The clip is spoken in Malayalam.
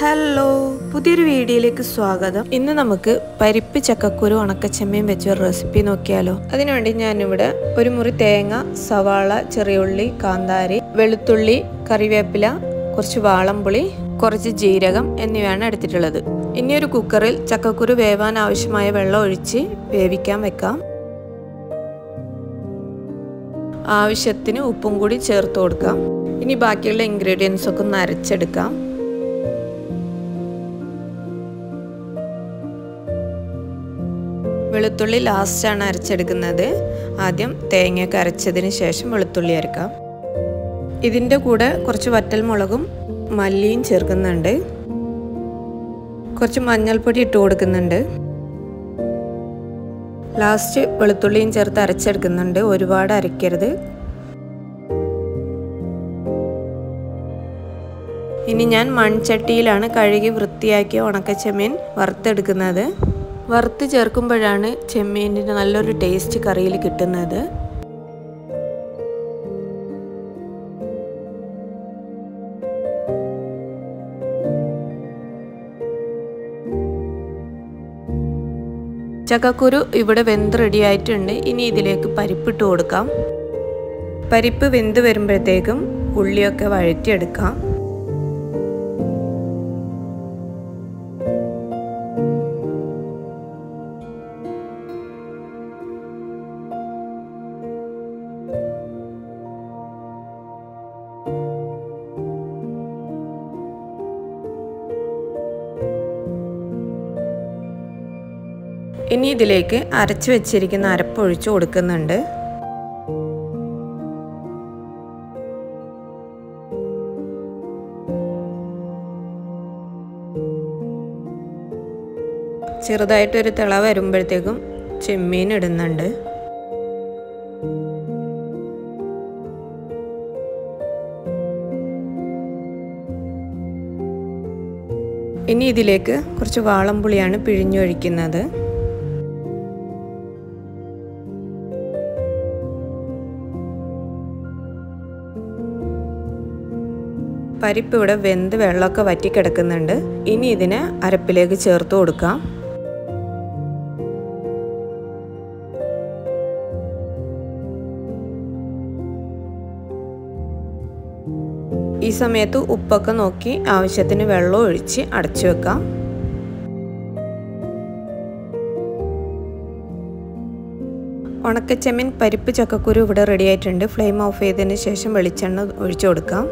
ഹലോ പുതിയൊരു വീഡിയോയിലേക്ക് സ്വാഗതം. ഇന്ന് നമുക്ക് പരിപ്പ് ചക്കക്കുരു ഉണക്കച്ചെമ്മയും വെച്ച ഒരു റെസിപ്പി നോക്കിയാലോ. അതിനുവേണ്ടി ഞാനിവിടെ ഒരു മുറി തേങ്ങ സവാള ചെറിയുള്ളി കാന്താരി വെളുത്തുള്ളി കറിവേപ്പില കുറച്ച് വാളംപുളി കുറച്ച് ജീരകം എന്നിവയാണ് എടുത്തിട്ടുള്ളത്. ഇനി ഒരു കുക്കറിൽ ചക്കക്കുരു വേവാൻ ആവശ്യമായ വെള്ളം ഒഴിച്ച് വേവിക്കാൻ വെക്കാം. ആവശ്യത്തിന് ഉപ്പും കൂടി ചേർത്ത് കൊടുക്കാം. ഇനി ബാക്കിയുള്ള ഇൻഗ്രീഡിയൻസ് ഒക്കെ ഒന്ന് അരച്ചെടുക്കാം. വെളുത്തുള്ളി ലാസ്റ്റാണ് അരച്ചെടുക്കുന്നത്. ആദ്യം തേങ്ങയൊക്കെ അരച്ചതിന് ശേഷം വെളുത്തുള്ളി അരക്കാം. ഇതിന്റെ കൂടെ കുറച്ച് വറ്റൽമുളകും മല്ലിയും ചേർക്കുന്നുണ്ട്. കുറച്ച് മഞ്ഞൾപ്പൊടി ഇട്ട് കൊടുക്കുന്നുണ്ട്. ലാസ്റ്റ് വെളുത്തുള്ളിയും ചേർത്ത് അരച്ചെടുക്കുന്നുണ്ട്. ഒരുപാട് അരയ്ക്കരുത്. ഇനി ഞാൻ മൺചട്ടിയിലാണ് കഴുകി വൃത്തിയാക്കിയ ഉണക്കച്ചമീൻ വറുത്തെടുക്കുന്നത്. വറുത്ത് ചേർക്കുമ്പോഴാണ് ചെമ്മീനിന് നല്ലൊരു ടേസ്റ്റ് കറിയിൽ കിട്ടുന്നത്. ചക്കക്കുരു ഇവിടെ വെന്ത് റെഡി ആയിട്ടുണ്ട്. ഇനി ഇതിലേക്ക് പരിപ്പിട്ട് കൊടുക്കാം. പരിപ്പ് വെന്ത് വരുമ്പോഴത്തേക്കും ഉള്ളിയൊക്കെ വഴറ്റിയെടുക്കാം. ഇനി ഇതിലേക്ക് അരച്ചു വെച്ചിരിക്കുന്ന അരപ്പൊഴിച്ച് കൊടുക്കുന്നുണ്ട്. ചെറുതായിട്ടൊരു തിള വരുമ്പോഴത്തേക്കും ചെമ്മീൻ ഇടുന്നുണ്ട്. ഇനി ഇതിലേക്ക് കുറച്ച് വാളംപുളിയാണ് പിഴിഞ്ഞൊഴിക്കുന്നത്. പരിപ്പ് ഇവിടെ വെന്ത് വെള്ളമൊക്കെ വറ്റിക്കിടക്കുന്നുണ്ട്. ഇനി ഇതിനെ അരപ്പിലേക്ക് ചേർത്ത് കൊടുക്കാം. ഈ സമയത്ത് ഉപ്പൊക്കെ നോക്കി ആവശ്യത്തിന് വെള്ളം ഒഴിച്ച് അടച്ചു വെക്കാം. ഉണക്കച്ചെമ്മീൻ പരിപ്പ് ചക്കക്കുരു ഇവിടെ റെഡി ആയിട്ടുണ്ട്. ഫ്ലെയിം ഓഫ് ചെയ്തതിന് ശേഷം വെളിച്ചെണ്ണ ഒഴിച്ചു കൊടുക്കാം.